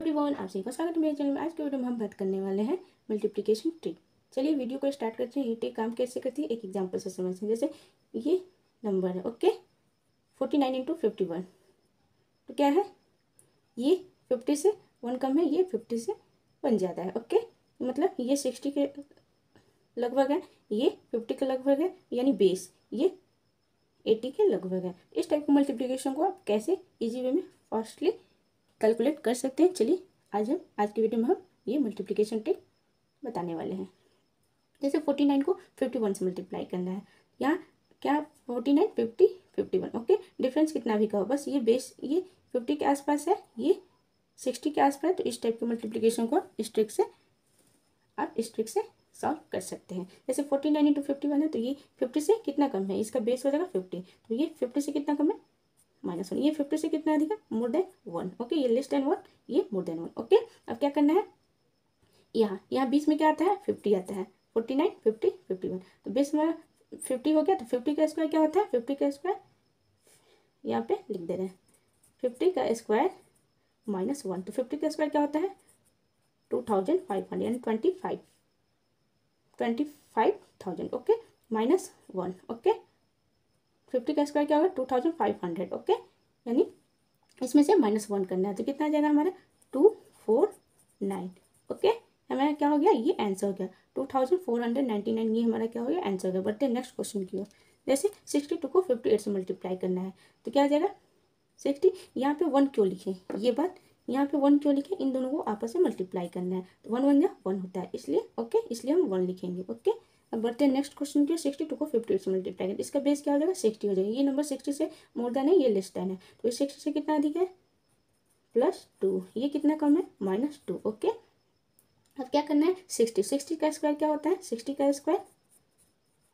Everyone, आप सभी का स्वागत है मेरे चैनल में। आज के वीडियो में हम बात करने वाले हैं मल्टीप्लिकेशन ट्रिक चलिए वीडियो को स्टार्ट करते हैं। ये ट्रिक काम कैसे करती है? एक एग्जांपल से समझते हैं। जैसे ये नंबर है okay forty nine into fifty one तो क्या है? ये फिफ्टी से वन कम है, ये फिफ्टी से वन ज़्यादा है ओके मतलब ये सिक्सटी के लगभग है, ये फिफ्टी के लगभग है, यानी बेस ये एटी के लगभग है। इस टाइप के मल्टीप्लिकेशन को आप कैसे इजी वे में फास्टली कैलकुलेट कर सकते हैं। चलिए, आज हम, आज की वीडियो में हम ये मल्टीप्लिकेशन ट्रिक बताने वाले हैं। जैसे फोर्टी नाइन को फिफ्टी वन से मल्टीप्लाई करना है। यहाँ क्या forty nine fifty fifty one okay difference कितना भी कहो, बस ये बेस ये फिफ्टी के आसपास है, ये सिक्सटी के आसपास है तो इस टाइप के मल्टीप्लिकेशन को इस ट्रिक से, आप इस ट्रिक से सॉल्व कर सकते हैं। जैसे forty nine into fifty one है तो ये फिफ्टी से कितना कम है? इसका बेस हो जाएगा फिफ्टी तो ये फिफ्टी से कितना कम है? Minus one. ये फिफ्टी से कितना अधिक है? मोर देन वन ओके ये लेस देन वन ये मोर देन वन ओके अब क्या करना है? यहाँ यहाँ बीच में क्या आता है? फिफ्टी आता है। Forty nine fifty fifty one तो बीस में फिफ्टी हो गया तो फिफ्टी का स्क्वायर क्या होता है? फिफ्टी का स्क्वायर यहाँ पे लिख दे रहे हैं। फिफ्टी का स्क्वायर माइनस वन तो फिफ्टी का स्क्वायर क्या होता है? टू थाउज़ेंड फाइव हंड्रेड यानी twenty five twenty five thousand okay minus one okay fifty का स्क्वायर क्या होगा? Two thousand five hundred okay यानी इसमें से माइनस वन करना है। तो कितना आ जाएगा हमारा? टू फोर नाइन ओके हमारा क्या हो गया? ये आंसर हो गया। Two thousand four hundred ninety nine ये हमारा क्या हो गया? आंसर हो गया। बढ़ते नेक्स्ट क्वेश्चन की ओर। जैसे सिक्सटी टू को फिफ्टी एट से मल्टीप्लाई करना है तो क्या आ जाएगा? सिक्सटी यहाँ पे वन क्यों लिखे? ये बात, यहाँ पे वन क्यों लिखे? इन दोनों को आपस में मल्टीप्लाई करना है। तो वन वन या वन होता है। इसलिए ओके इसलिए हम वन लिखेंगे ओके अब बढ़ते हैं। नेक्स्ट क्वेश्चन की सिक्सटी टू को फिफ्टी से मल्टीप्लाई करें। इसका बेस क्या हो जाएगा? सिक्सटी हो जाएगा। ये नंबर सिक्सटी से मोर देन है, ये लेस देन है। तो ये सिक्सटी से कितना अधिक है? प्लस टू ये कितना कम है? माइनस टू ओके अब क्या करना है? सिक्सटी सिक्सटी का स्क्वायर क्या होता है? सिक्सटी का स्क्वायर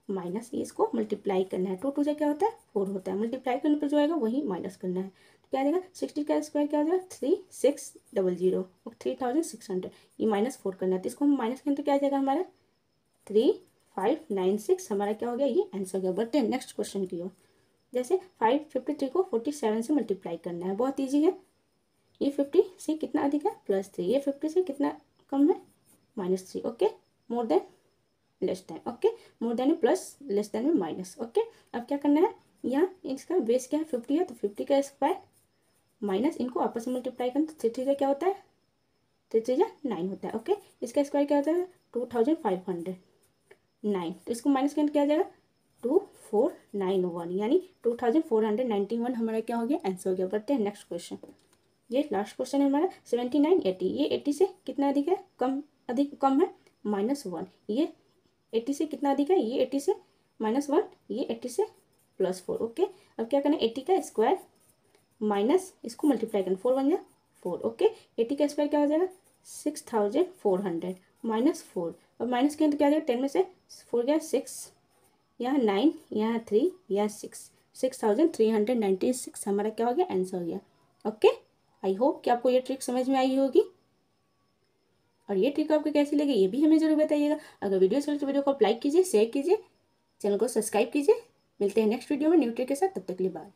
माइनस ये इसको मल्टीप्लाई करना है। टू टू से क्या होता है? फोर होता है। मल्टीप्लाई करने पर जो आएगा, वही माइनस करना है। तो क्या आ जाएगा? सिक्सटी का स्क्वायर क्या हो जाएगा? Three six double zero three thousand six hundred ये माइनस फोर करना है। तो इसको हम माइनस करें तो क्या आ जाएगा हमारा? थ्री फाइव नाइन सिक्स हमारा क्या हो गया? ये आंसर हो गया. बढ़ते हैं नेक्स्ट क्वेश्चन की ओर. जैसे फाइव फिफ्टी थ्री को फोर्टी सेवन से मल्टीप्लाई करना है. बहुत ईजी है. ये फिफ्टी से कितना अधिक है? प्लस थ्री ये फिफ्टी से कितना कम है? Minus three okay more than less than okay more than plus less than में माइनस ओके अब क्या करना है? यहाँ इसका बेस क्या है? फिफ्टी है तो फिफ्टी का स्क्वायर माइनस इनको आपस में मल्टीप्लाई करना तो थ्री थ्री का क्या होता है? थ्री थ्री का नाइन होता है. ओके इसका स्क्वायर क्या होता है? Two thousand five hundred nine. तो इसको माइनस क्या जाएगा? टू फोर नाइन वन यानी two thousand four hundred ninety one हमारा क्या हो गया? आंसर हो गया। बढ़ते हैं नेक्स्ट क्वेश्चन ये लास्ट क्वेश्चन है हमारा सेवेंटी नाइन एटी ये एट्टी से कितना अधिक है? कम, अधिक, कम है? माइनस वन ये एट्टी से कितना अधिक है? ये एट्टी से माइनस वन ये एट्टी से प्लस फोर ओके अब क्या करना है? एट्टी का स्क्वायर माइनस इसको मल्टीप्लाई करना। फोर वन या फोर ओके एट्टी का स्क्वायर क्या हो जाएगा? Six thousand four hundred minus four. और माइनस के अंदर क्या जाएगा टेन में से फोर गया, सिक्स। यहाँ नाइन यहाँ थ्री यहाँ six. Six thousand three hundred ninety six. हमारा क्या हो गया? आंसर हो गया। ओके? आई होप कि आपको ये ट्रिक समझ में आई होगी। और ये ट्रिक आपको कैसी लगी, ये भी हमें ज़रूर बताइएगा। अगर वीडियो चले तो वीडियो को लाइक कीजिए शेयर कीजिए, चैनल को सब्सक्राइब कीजिए। मिलते हैं नेक्स्ट वीडियो में न्यू ट्रिक के साथ। तब तक के लिए बाय